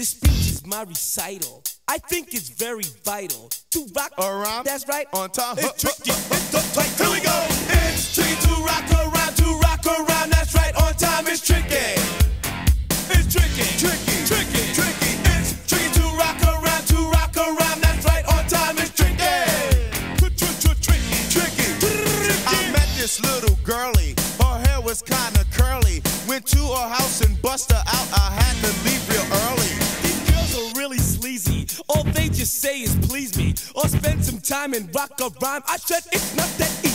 This speech is my recital. I think it's very vital to rock Around. That's right. On time. It's tricky. It's the tight. Here we go. It's tricky to rock around, to rock around. That's right. On time. It's tricky. It's tricky. Tricky. Tricky. Tricky. It's tricky to rock around, to rock around. That's right. On time. It's tricky. Tricky. Tricky. Tricky. I met this little girlie. Her hair was kinda curly. Went to her house and bust her out. I had to leave Just say is please me or spend some time and rock a rhyme. I said it's not that easy.